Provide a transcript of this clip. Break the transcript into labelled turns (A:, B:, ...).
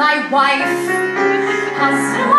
A: My wife has